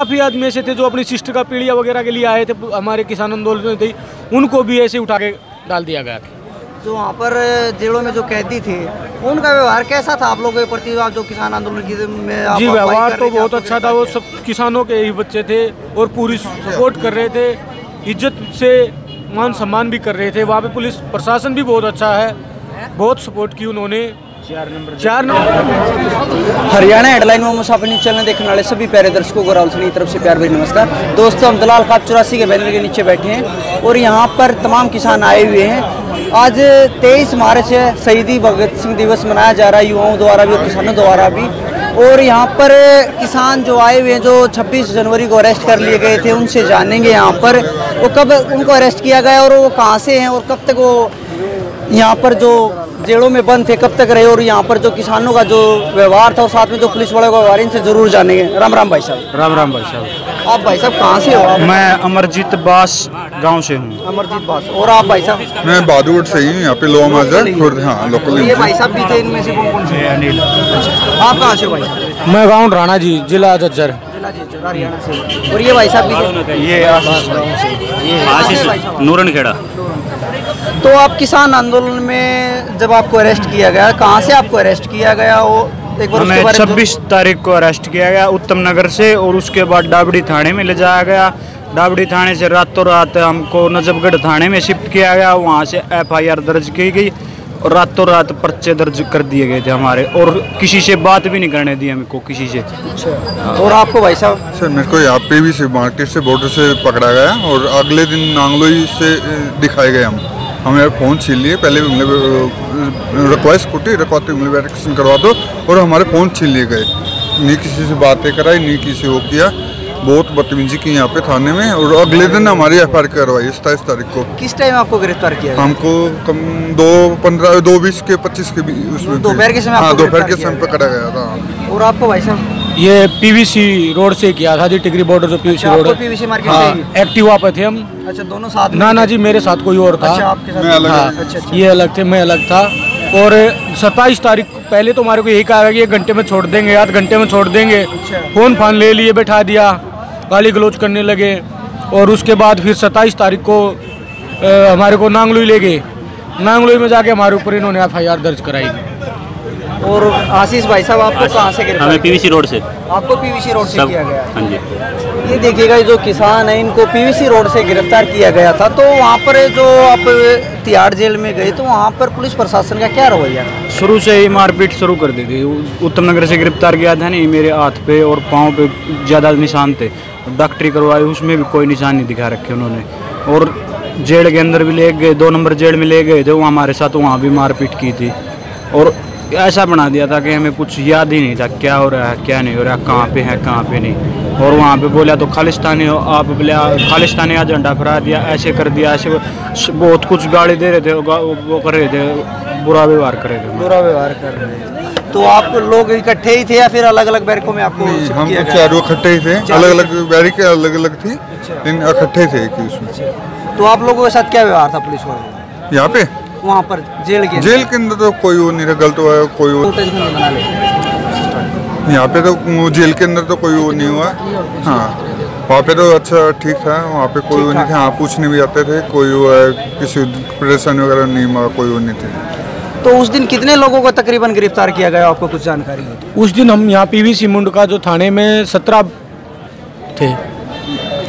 काफ़ी आदमी ऐसे थे जो अपनी शिष्ट का पीढ़िया वगैरह के लिए आए थे हमारे किसान आंदोलन में थे उनको भी ऐसे उठा के डाल दिया गया था। जो वहाँ पर जेलों में जो कैदी थे उनका व्यवहार कैसा था आप लोगों के प्रति आप जो किसान आंदोलन की में आप जी व्यवहार तो बहुत अच्छा था वो सब किसानों के ही बच्चे थे और पूरी सपोर्ट कर रहे थे इज़्ज़त से मान सम्मान भी कर रहे थे। वहाँ पे पुलिस प्रशासन भी बहुत अच्छा है बहुत सपोर्ट की उन्होंने। चार नंबर चार नंबर। हरियाणा हेडलाइन में मुसाफिर न्यूज़ चैनल देखने वाले सभी प्यारे दर्शकों को राहुल की तरफ़ से प्यार भरी नमस्कार। दोस्तों हम दलाल खाप चौरासी के बैनर के नीचे बैठे हैं और यहाँ पर तमाम किसान आए हुए हैं। आज 23 मार्च है शहीदी भगत सिंह दिवस मनाया जा रहा है युवाओं द्वारा भी और किसानों द्वारा भी। और यहाँ पर किसान जो आए हुए हैं जो 26 जनवरी को अरेस्ट कर लिए गए थे उनसे जानेंगे यहाँ पर वो कब उनको अरेस्ट किया गया और वो कहाँ से हैं और कब तक वो यहाँ पर जो जेलों में बंद थे कब तक रहे और यहाँ पर जो किसानों का जो व्यवहार था और साथ में जो पुलिस वालों का व्यवहार इनसे ज़रूर जानेंगे राम राम भाई साहब। राम राम भाई साहब। आप भाई साहब कहाँ से हो आप? मैं अमरजीत बास गाँव से हूँ। अमरजीत बास। और आप भाई साहब? मैं बहादुर से ही यहाँ पे लोहा माजर खुर्द हाँ लोकल ये भाई साहब भी थे इनमें से कौन कौन से अनिल। आप कहाँ से हो भाई साहब? मैं गाँव राणा जी जिला जज्जर। जिला जी, हरियाणा से। और ये भाई साहब भी ये आशीष गाँव से ये आशीष नूरन खेड़ा तो आप किसान आंदोलन में जब आपको अरेस्ट किया गया कहाँ से आपको अरेस्ट किया गया? वो एक बार हमें बारे में 26 तारीख को अरेस्ट किया गया उत्तम नगर से और उसके बाद डाबड़ी थाने में ले जाया गया। डाबड़ी थाने से रातों रात हमको नजबगढ़ थाने में शिफ्ट किया गया। वहाँ से एफआईआर दर्ज की गई। रातों रात पर्चे दर्ज कर दिए गए थे हमारे और किसी से बात भी नहीं करने दी हमको किसी से। और आपको भाई साहब? सर मेरे को यहाँ पे भी से मार्केट से बॉर्डर से पकड़ा गया और अगले दिन नांगलोई से दिखाए गए हम। हमें फ़ोन छीन लिए पहले रिक्वेस्ट कुटी रिक्वास्ट वेरिफिकेशन करवा दो और हमारे फ़ोन छीन लिए गए। नहीं किसी से बातें कराई नहीं किसी को किया। बहुत बदतमीजी की यहाँ पे थाने में और अगले दिन हमारी एफ़ आई करवाई सताईस तारीख को। किस टाइम आपको गिरफ़्तार किया हमको कम दो पंद्रह दो बीस के पच्चीस के भी उसमें दोपहर के समय हाँ दोपहर के समय पकड़ा गया। था। और आपको भाई साहब? ये पीवीसी रोड से किया था जी टिगरी बॉर्डर जो पीवीसी रोड। है पीवीसी मार्केट हाँ से ही? एक्टिवा पे थे हम। अच्छा दोनों साथ में ना ना जी मेरे साथ कोई और था। अच्छा आपके साथ मैं अलग हाँ अच्छा अच्छा। ये अलग थे मैं अलग था। और सत्ताईस तारीख पहले तो हमारे को यही कहा गया कि एक घंटे में छोड़ देंगे आध घंटे में छोड़ देंगे। अच्छा। फ़ोन फान ले लिए बैठा दिया। गाली गलोच करने लगे और उसके बाद फिर सत्ताईस तारीख को आ, हमारे को नांगलोई ले गए। नांगलोई में जाके हमारे ऊपर इन्होंने एफआईआर दर्ज कराई। और आशीष भाई साहब आपको कहाँ से गिरफ़्तार हमें पीवीसी रोड से। आपको पीवीसी रोड से किया गया? हाँ जी। ये देखिएगा जो किसान है इनको पीवीसी रोड से गिरफ़्तार किया गया था। तो वहाँ पर जो आप तिहाड़ जेल में गए तो वहाँ पर पुलिस प्रशासन का क्या रवैया था शुरू से ही मारपीट शुरू कर दी थी। उत्तम नगर से गिरफ़्तार किया था नहीं मेरे हाथ पे और पाँव पे ज़्यादा निशान थे। डॉक्टरी करवाई उसमें भी कोई निशान नहीं दिखा रखे उन्होंने। और जेल के अंदर भी ले गए दो नंबर जेल में ले गए थे वहाँ हमारे साथ वहाँ भी मारपीट की थी। और ऐसा बना दिया था कि हमें कुछ याद ही नहीं था क्या हो रहा है क्या नहीं हो रहा है कहाँ पे है कहाँ पे नहीं। और वहाँ पे बोला तो खालिस्तानी हो आप बोले खालिस्तानी का झंडा फहरा दिया ऐसे कर दिया ऐसे बहुत कुछ गाड़ी दे रहे थे वो कर रहे थे बुरा व्यवहार कर रहे थे। बुरा व्यवहार कर रहे थे। तो आप लोग इकट्ठे ही थे या फिर अलग अलग बैरकों में आपको हम तो चारों इकट्ठे ही थे अलग अलग बैरी के अलग अलग थी लेकिन इकट्ठे थे एक ही उसमें। तो आप लोगों के साथ क्या व्यवहार था पुलिस वालों यहाँ पे? वहाँ पर जेल के जेल के अंदर तो कोई वो नहीं था गलत हुआ है, कोई वो टेंशन नहीं बना ले। यहाँ पे तो जेल के अंदर तो कोई वो नहीं हुआ। हाँ वहाँ पे तो अच्छा ठीक था वहाँ पे कोई वो नहीं था। हाँ पूछने भी आते थे कोई वो है, किसी परेशानी वगैरह नहीं हुआ कोई वो नहीं थी। तो उस दिन कितने लोगों को तकरीबन गिरफ़्तार किया गया आपको कुछ जानकारी है तो? उस दिन हम यहाँ पी वी सी मुंड का जो थाने में सत्रह थे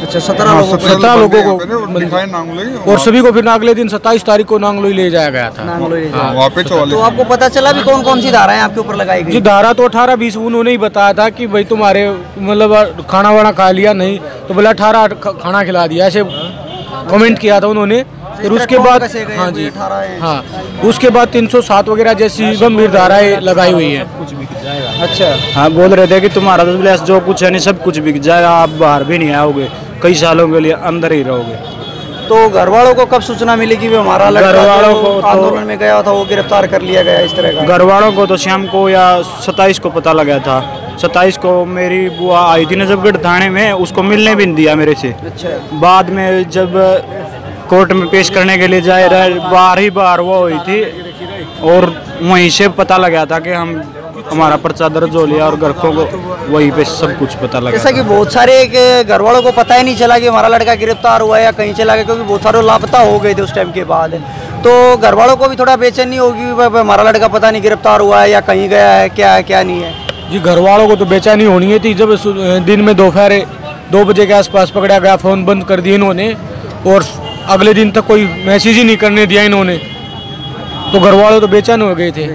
अच्छा सत्रह हाँ, लोगों को सत्रह लोगों को और दिखाए नांगलोई और सभी को फिर अगले दिन सत्ताईस तारीख को नांगलोई ले जाया गया था। हाँ, जाओ। वहाँ पे तो आपको पता चला भी कौन कौन सी धाराएँ आपके ऊपर लगाई जी गई धारा तो अठारह बीस उन्होंने ही बताया था कि भाई तुम्हारे मतलब खाना वाना खा लिया नहीं तो बोला अठारह खाना खिला दिया ऐसे कमेंट किया था उन्होंने। फिर उसके बाद हाँ जी। हाँ? उसके बाद 307 वगैरह जैसी गंभीर धाराएँ लगाई हुई हैं। अच्छा। हाँ बोल रहे थे कि तुम्हारा तो जो कुछ है नहीं सब कुछ बिक जाएगा आप बाहर भी नहीं आओगे। कई सालों के लिए अंदर ही रहोगे। तो घर वालों को कब सूचना मिली कि हमारा लड़का घरवालों जो को तो- आंदोलन में गया था वो गिरफ़्तार कर लिया गया इस तरह का? घर वालों को तो शाम को या सत्ताईस को पता लगा था। सत्ताईस को मेरी बुआ आई थी नजफगढ़ थाने में उसको मिलने भी नहीं दिया मेरे से। अच्छा। बाद में जब कोर्ट में पेश करने के लिए जाए बाहर ही बाहर वो हुई थी। और वहीं से पता लगा था कि हम हमारा पर्चा दर्ज हो लिया और घर को वहीं पे सब कुछ पता लगा। जैसा कि बहुत सारे घर वालों को पता ही नहीं चला कि हमारा लड़का गिरफ़्तार हुआ है या कहीं चला गया क्योंकि बहुत सारे लापता हो गए थे उस टाइम के बाद। तो घर वालों को भी थोड़ा बेचैनी होगी हमारा लड़का पता नहीं गिरफ़्तार हुआ है या कहीं गया है क्या है क्या नहीं है। जी घर वालों को तो बेचैनी होनी है थी जब दिन में दोपहर दो बजे के आसपास पकड़ा गया फ़ोन बंद कर दिए इन्होंने और अगले दिन तक कोई मैसेज ही नहीं करने दिया इन्होंने। तो घर वाले तो बेचैन हो गए थे।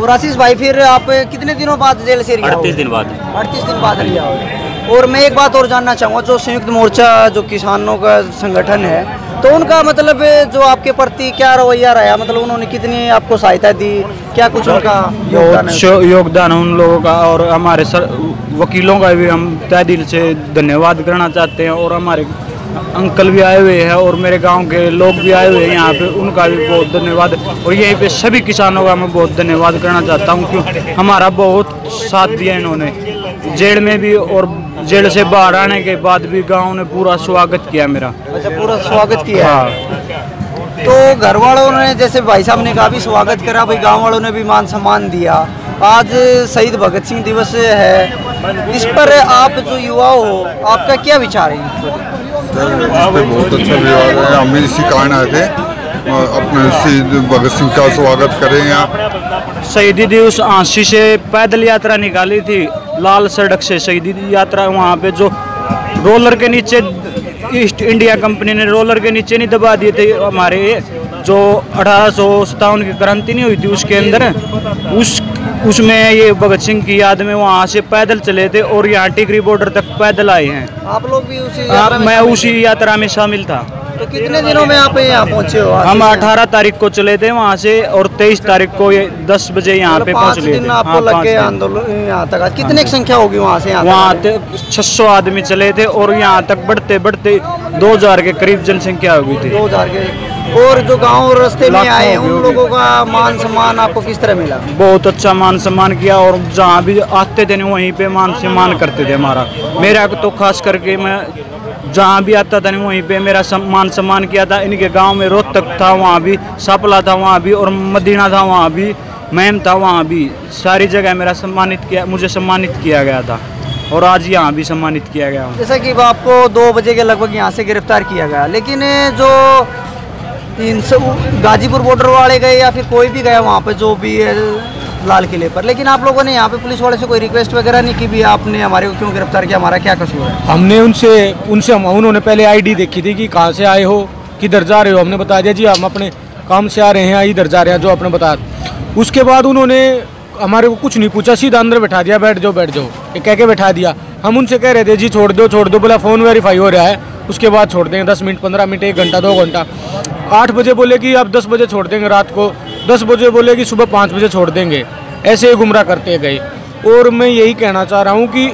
और आशीष भाई फिर आप कितने दिनों बाद जेल से रिहा अड़तीस दिन बाद। अड़तीस दिन बाद रिहा हुए। और मैं एक बात और जानना चाहूँगा जो संयुक्त मोर्चा जो किसानों का संगठन है तो उनका मतलब जो आपके प्रति क्या रवैया रहा? मतलब उन्होंने कितनी आपको सहायता दी? क्या कुछ उनका योगदान है? योगदान उन लोगों का और हमारे सर वकीलों का भी हम तय दिल से धन्यवाद करना चाहते हैं और हमारे अंकल भी आए हुए हैं और मेरे गाँव के लोग भी आए हुए हैं यहाँ पे। उनका भी बहुत धन्यवाद। और यहीं पे सभी किसानों का मैं बहुत धन्यवाद करना चाहता हूँ क्यों? हमारा बहुत साथ दिया इन्होंने। जेल में भी और जेल से बाहर आने के बाद भी गाँव ने पूरा स्वागत किया मेरा। अच्छा पूरा स्वागत किया? हाँ। तो घर वालों ने जैसे भाई साहब ने कहा भी स्वागत करा भाई गाँव वालों ने भी मान सम्मान दिया। आज शहीद भगत सिंह दिवस है। इस पर आप जो युवा हो आपका क्या विचार है सर इस पे बहुत अच्छा विवाद है। हम भी इसी कारण आए थे। अपने शहीद भगत सिंह का स्वागत करें यहाँ। शहीदी दिवस आंशी से पैदल यात्रा निकाली थी। लाल सड़क से शहीदी यात्रा वहाँ पे जो रोलर के नीचे ईस्ट इंडिया कंपनी ने रोलर के नीचे नहीं दबा दिए थे हमारे, जो अठारह सौ सत्तावन की क्रांति नहीं हुई थी उसके अंदर, उस उसमें ये भगत सिंह की याद में वहाँ से पैदल चले थे और यहाँ टिकरी बॉर्डर तक पैदल आए हैं। आप लोग भी उसी यात्रा में मैं उसी यात्रा में शामिल था। तो कितने दिनों में आप यहाँ पहुँचे हो? हम से? 18 तारीख को चले थे वहाँ से और 23 तारीख को ये 10 बजे यहाँ मतलब पे पहुँच लिए थे। आपको हाँ, लग गए आंदोलन यहाँ तक। कितने की संख्या होगी वहाँ से वहाँ तक? छह सौ आदमी चले थे और यहाँ तक बढ़ते बढ़ते दो हज़ार के करीब जनसंख्या हो गई थी। दो हज़ार के और जो गाँव और रास्ते में आए उन लोगों का मान सम्मान आपको किस तरह मिला? बहुत अच्छा मान सम्मान किया और जहाँ भी आते थे वहीं पे मान सम्मान करते थे हमारा। मेरा तो खास करके मैं जहाँ भी आता था ना वहीं पे मेरा सम- मान सम्मान किया था। इनके गाँव में रोहतक था वहाँ भी सापला था वहाँ भी और मदीना था वहाँ भी मैम था वहाँ भी। सारी जगह मेरा सम्मानित किया मुझे सम्मानित किया गया था और आज यहाँ भी सम्मानित किया गया जैसा कि आपको दो बजे के लगभग यहाँ से गिरफ़्तार किया गया लेकिन जो इन सब गाजीपुर बॉर्डर वाले गए या फिर कोई भी गया वहाँ पर जो भी है, लाल किले पर। लेकिन आप लोगों ने यहाँ पे पुलिस वाले से कोई रिक्वेस्ट वगैरह नहीं की भी आपने हमारे को क्यों गिरफ़्तार किया, हमारा क्या कसूर है? हमने उनसे उनसे हम, उन्होंने पहले आईडी देखी थी कि कहाँ से आए हो, किधर जा रहे हो। हमने बता दिया, जी, हम अपने काम से आ रहे हैं, इधर जा रहे हैं, जो आपने बताया। उसके बाद उन्होंने हमारे को कुछ नहीं पूछा, सीधा अंदर बैठा दिया, बैठ जाओ बैठ जाओ। ये कह के बैठा दिया। हम उनसे कह रहे थे, जी, छोड़ दो छोड़ दो, बोला फ़ोन वेरीफाई हो रहा है, उसके बाद छोड़ देंगे, दस मिनट, पंद्रह मिनट, एक घंटा, दो घंटा। आठ बजे बोले कि आप दस बजे छोड़ देंगे रात को। दस बजे बोले कि सुबह पाँच बजे छोड़ देंगे। ऐसे ही गुमराह करते गए। और मैं यही कहना चाह रहा हूँ कि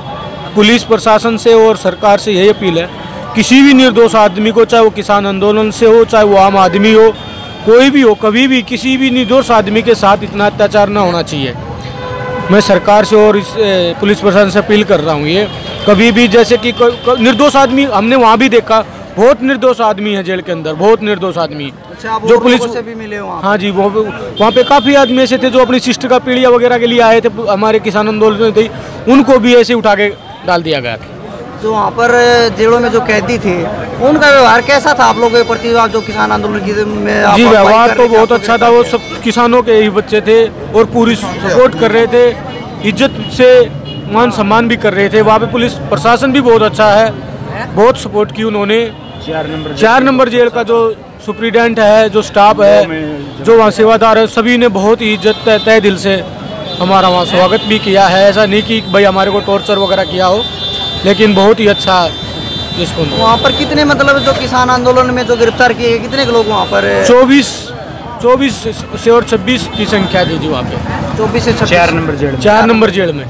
पुलिस प्रशासन से और सरकार से यही अपील है। किसी भी निर्दोष आदमी को, चाहे वो किसान आंदोलन से हो, चाहे वो आम आदमी हो, कोई भी हो, कभी भी किसी भी निर्दोष आदमी के साथ इतना अत्याचार ना होना चाहिए। मैं सरकार से और इस पुलिस प्रशासन से अपील कर रहा हूँ ये। कभी भी जैसे कि निर्दोष आदमी हमने वहाँ भी देखा। बहुत निर्दोष आदमी है जेल के अंदर बहुत निर्दोष आदमी। अच्छा जो पुलिस से भी मिले हो वहाँ हाँ जी वो वहाँ पे काफ़ी आदमी ऐसे थे जो अपनी सिस्टर का पीड़िया वगैरह के लिए आए थे हमारे किसान आंदोलन में थे उनको भी ऐसे उठा के डाल दिया गया था। जो वहाँ पर जेलों में जो कैदी थे उनका व्यवहार कैसा था आप लोगों के प्रति आप जो किसान आंदोलन की में जी व्यवहार तो बहुत अच्छा था वो सब किसानों के ही बच्चे थे और पूरी सपोर्ट कर रहे थे इज़्ज़त से मान सम्मान भी कर रहे थे। वहाँ पे पुलिस प्रशासन भी बहुत अच्छा है बहुत सपोर्ट की उन्होंने। चार नंबर चार नंबर जेल का जो सुप्रीडेंट है जो स्टाफ है जो वहाँ सेवादार है सभी ने बहुत ही इज़्ज़त तय तय दिल से हमारा वहाँ स्वागत भी किया है। ऐसा नहीं कि भाई हमारे को टॉर्चर वगैरह किया हो लेकिन बहुत ही अच्छा रिस्पॉन्स वहाँ पर कितने मतलब जो किसान आंदोलन में जो गिरफ़्तार किए गए कितने लोग वहाँ पर? चौबीस चौबीस से और छब्बीस की संख्या थी जी वहाँ पे। चौबीस से चार नंबर जेल चार नंबर जेल में।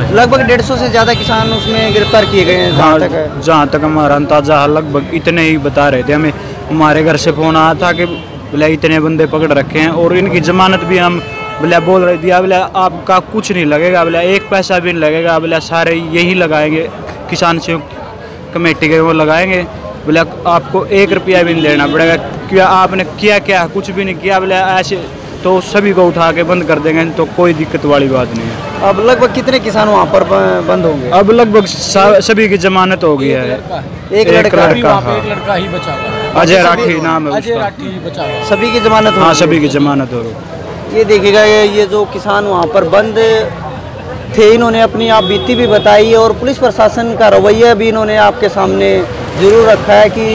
लगभग डेढ़ सौ से ज़्यादा किसान उसमें गिरफ़्तार किए गए हैं हाँ जहाँ तक जहाँ तक हमारा अंदाज़ा है लगभग इतने ही बता रहे थे हमें। हमारे घर से फ़ोन आया था कि बोले इतने बंदे पकड़ रखे हैं और इनकी जमानत भी हम बोले बोल रहे दिया बोले आपका कुछ नहीं लगेगा बोले एक पैसा भी नहीं लगेगा बोले सारे यही लगाएँगे किसान संयुक्त कमेटी के वो लगाएँगे। बोले आपको एक रुपया भी नहीं लेना पड़ेगा क्या आपने किया क्या? कुछ भी नहीं किया बोले ऐसे तो सभी को उठा के बंद कर देंगे तो कोई दिक्कत वाली बात नहीं है। अब लगभग कितने किसान वहाँ पर बंद होंगे? अब लगभग सभी की जमानत हो गई है। एक लड़का हाँ। एक लड़का ही बचा अजय राठी नाम है अजय उसका। राठी बचा सभी की जमानत हाँ सभी की जमानत हो गई। ये देखिएगा ये ये जो किसान वहाँ पर बंद थे इन्होंने अपनी आप बीती भी बताई और पुलिस प्रशासन का रवैया भी इन्होंने आपके सामने ज़रूर रखा है कि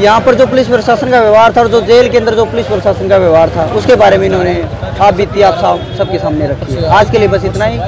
यहाँ पर जो पुलिस प्रशासन का व्यवहार था और जो जेल के अंदर जो पुलिस प्रशासन का व्यवहार था, उसके बारे में इन्होंने आप बीती आप सबके सामने रखी आज के लिए बस इतना ही।